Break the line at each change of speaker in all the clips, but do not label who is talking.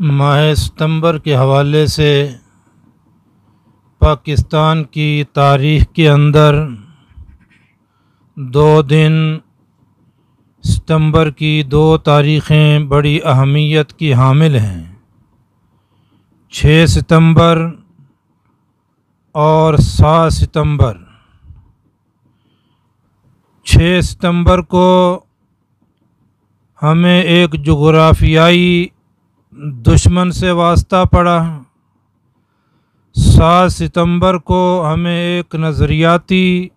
माह सितंबर के हवाले से पाकिस्तान की तारीख़ के अंदर दो दिन सितंबर की दो तारीख़ें बड़ी अहमियत की हामिल हैं। छः सितंबर और सात सितंबर। छः सितंबर को हमें एक जोग्राफियाई दुश्मन से वास्ता पड़ा। सात सितंबर को हमें एक नज़रियाती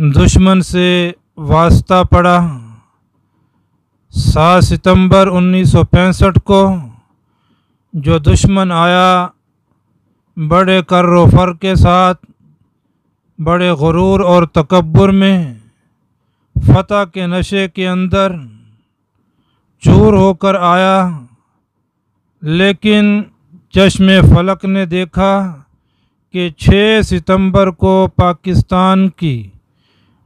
दुश्मन से वास्ता पड़ा। सात सितंबर 1965 को जो दुश्मन आया, बड़े कर फर के साथ, बड़े गुरूर और तकबर में, फ़तह के नशे के अंदर चूर होकर आया। लेकिन चश्म फलक ने देखा कि 6 सितंबर को पाकिस्तान की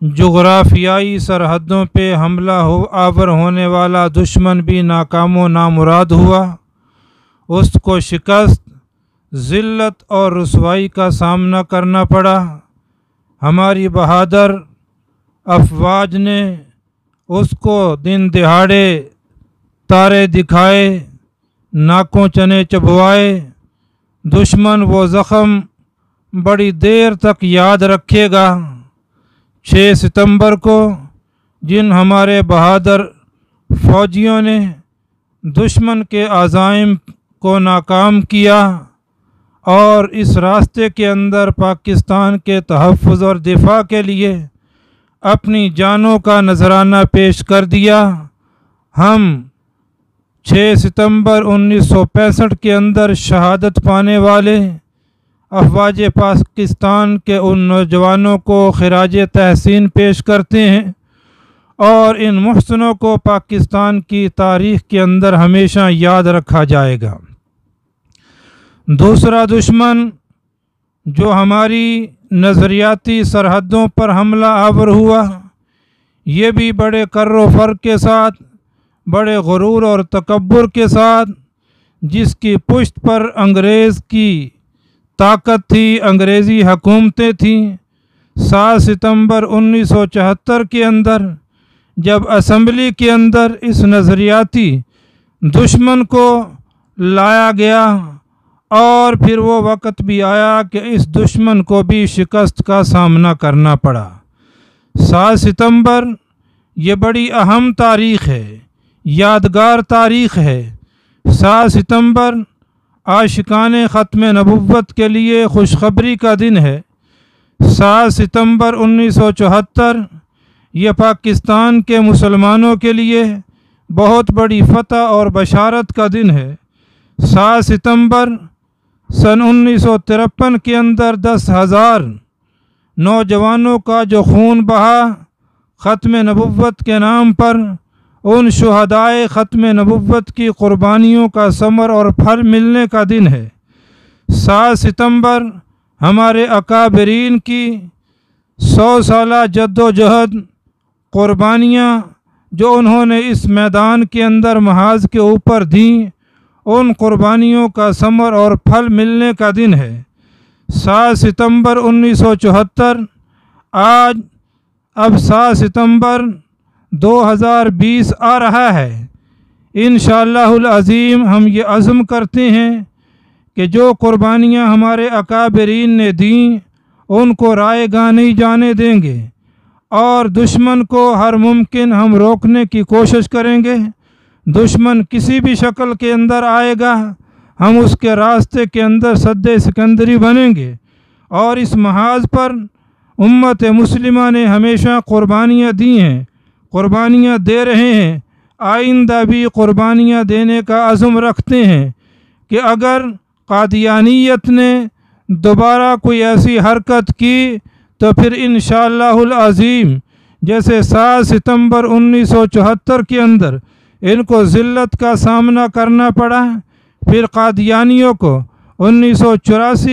जोग्राफियाई सरहदों पे हमला हो, आवर होने वाला दुश्मन भी नाकाम नामुराद हुआ। उसको शिकस्त, ज़िल्लत और रसवाई का सामना करना पड़ा। हमारी बहादुर अफवाज ने उसको दिन दिहाड़े तारे दिखाए। नाकों चने चबवाए दुश्मन वो ज़ख़म बड़ी देर तक याद रखेगा। छः सितंबर को जिन हमारे बहादुर फौजियों ने दुश्मन के अज़ाइम को नाकाम किया और इस रास्ते के अंदर पाकिस्तान के तहफ़ और दिफा के लिए अपनी जानों का नजराना पेश कर दिया, हम 6 सितंबर 1965 के अंदर शहादत पाने वाले अफवाज पाकिस्तान के उन नौजवानों को खराज तहसीन पेश करते हैं और इन महसनों को पाकिस्तान की तारीख़ के अंदर हमेशा याद रखा जाएगा। दूसरा दुश्मन जो हमारी नज़रियाती सरहदों पर हमला आवर हुआ, ये भी बड़े कर्र फर के साथ बड़े गुरूर और तकबर के साथ, जिसकी पुश्त पर अंग्रेज़ की ताकत थी, अंग्रेज़ी हकूमतें थीं। सात सितंबर 1974 के अंदर, जब असम्बली के अंदर इस नज़रियाती दुश्मन को लाया गया, और फिर वो वक़्त भी आया कि इस दुश्मन को भी शिकस्त का सामना करना पड़ा। सात सितंबर, ये बड़ी अहम तारीख़ है। यादगार तारीख़ है। सात सितंबर, आशिकान ख़त्म नबुवत के लिए खुशखबरी का दिन है। सात सितंबर 1974 यह पाकिस्तान के मुसलमानों के लिए बहुत बड़ी फ़तह और बशारत का दिन है। सात सितंबर, सन उन्नीस सौ तिरपन के अंदर दस हज़ार नौजवानों का जो खून बहा ख़त्म नबुवत के नाम पर उन शहदाय ख़त्म नबुवत की क़ुरबानियों का समर और फल मिलने का दिन है। सात सितंबर, हमारे अकाबरीन की सौ साल जद्दोजहद क़ुरबानियाँ जो उन्होंने इस मैदान के अंदर महाज के ऊपर दी, उन क़ुरबानियों का समर और फल मिलने का दिन है। सात सितंबर 1974 आज, अब सात सितंबर 2020 आ रहा है। इन अज़ीम, हम ये अज़म करते हैं कि जो क़ुरबानियाँ हमारे अकाबरीन ने दी, उनको रायगा नहीं जाने देंगे और दुश्मन को हर मुमकिन हम रोकने की कोशिश करेंगे। दुश्मन किसी भी शक्ल के अंदर आएगा, हम उसके रास्ते के अंदर सद सिकंदरी बनेंगे और इस महाज पर उम्मत मुस्लिमा ने हमेशा क़ुरबानियाँ दी हैं। क़ुरबानियाँ दे रहे हैं। आइंदा भी क़ुरबानियाँ देने का अज़म रखते हैं कि अगर कादियानीत ने दोबारा कोई ऐसी हरकत की तो फिर इन शज़ीम जैसे सात सितंबर 1974 के अंदर इनको ज़िल्लत का सामना करना पड़ा। फिर कादियानियों को उन्नीस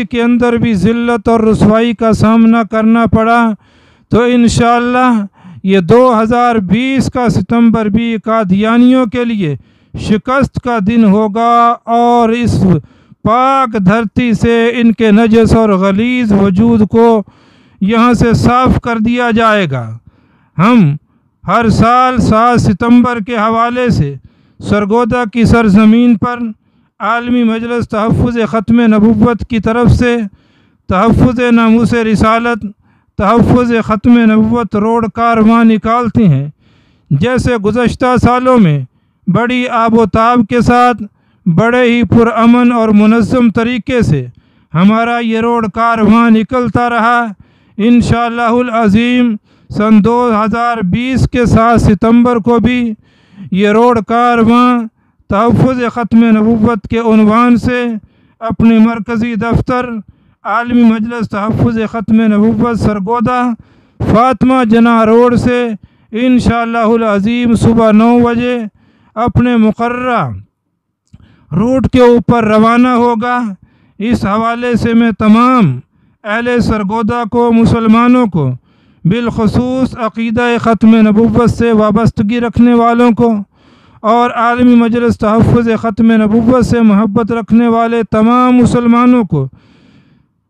के अंदर भी ज़िल्लत और रसवाई का सामना करना पड़ा। तो इन ये 2020 का सितंबर भी कादियानियों के लिए शिकस्त का दिन होगा और इस पाक धरती से इनके नजस और गलीज वजूद को यहाँ से साफ़ कर दिया जाएगा। हम हर साल सात सितंबर के हवाले से सरगोदा की सरजमीन पर आलमी मजलस तहफ़ ख़त्म नबूत की तरफ़ से तहफ़ नामूस रिसालत तहफ़ ख़त्म नबूत रोड कारवां निकालती हैं। जैसे गुज्त सालों में बड़ी आबोताब के साथ, बड़े ही पुरअमन और मनज़म तरीके से हमारा ये रोड कारवां निकलता रहा। इन अज़ीम, सन 2020 के सात सितंबर को भी ये रोड कारवां तहफ़ ख़त्म नबूत के अनवान से अपने मरकज़ी दफ्तर आलमी मजलस तहफ़ ख़त्म नबूत सरगोदा फ़ातमा जना रोड से इन अज़ीम सुबह नौ बजे अपने मुकर रूट के ऊपर रवाना होगा। इस हवाले से मैं तमाम अहल सरगोदा को, मुसलमानों को, बिलखसूस अकीदा ख़त्म नबूत से वाबस्तगी रखने वालों को और आलमी मजलस तहफ़ ख़त्म नबूत से महब्बत रखने वाले तमाम मुसलमानों को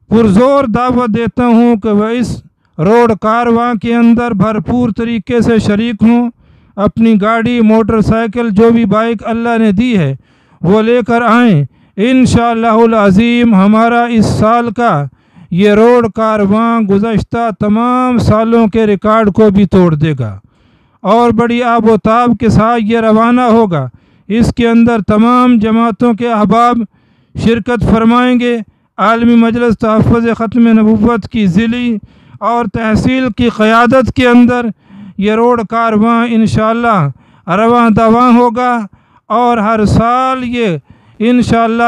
पुरजोर दावा देता हूँ कि वह इस रोड कारवां के अंदर भरपूर तरीके से शरीक हूँ। अपनी गाड़ी, मोटरसाइकिल, जो भी बाइक अल्लाह ने दी है, वो लेकर आएँ। इन अज़ीम, हमारा इस साल का ये रोड कारवां गुज्त तमाम सालों के रिकॉर्ड को भी तोड़ देगा। और बड़ी आबोताब के साथ ये रवाना होगा। इसके अंदर तमाम जमातों के अहबाब शिरकत फरमाएँगे। आलमी मजलस तहफ़ ख़त्म नबूत की ज़िली और तहसील की क़्यादत के अंदर ये रोड कारवां इन रवा दवा होगा और हर साल ये इन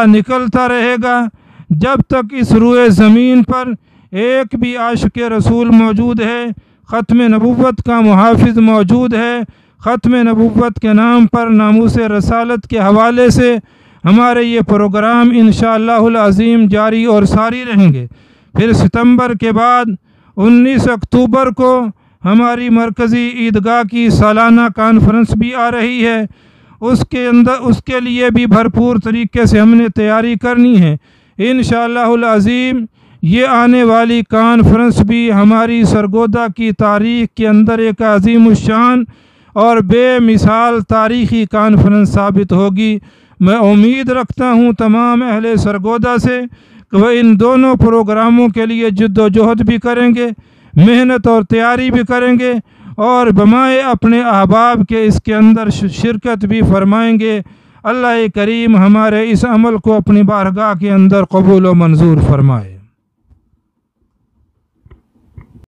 निकलता रहेगा। जब तक इस रुए ज़मीन पर एक भी आशिक रसूल मौजूद है, ख़त्म नबूत का मुहाफ़ मौजूद है, ख़त्म नबूत के नाम पर नामूस रसालत के हवाले से हमारे ये प्रोग्राम इन अज़ीम जारी और सारी रहेंगे। फिर सितंबर के बाद 19 अक्टूबर को हमारी मरकज़ी ईदगाह की सालाना कॉन्फ्रेंस भी आ रही है। उसके अंदर, उसके लिए भी भरपूर तरीके से हमने तैयारी करनी है। इन अज़ीम, ये आने वाली कॉन्फ्रेंस भी हमारी सरगोदा की तारीख़ के अंदर एक अजीम शान और बेमिसाल तारीख़ी कॉन्फ्रेंस साबित होगी। मैं उम्मीद रखता हूँ तमाम अहल सरगोदा से कि वह इन दोनों प्रोग्रामों के लिए जद्दोजहद भी करेंगे, मेहनत और तैयारी भी करेंगे और बमाए अपने अहबाब के इसके अंदर शिरकत भी फरमाएँगे। अल्लाह करीम हमारे इस अमल को अपनी बारगाह के अंदर कबूल व मंजूर फरमाए।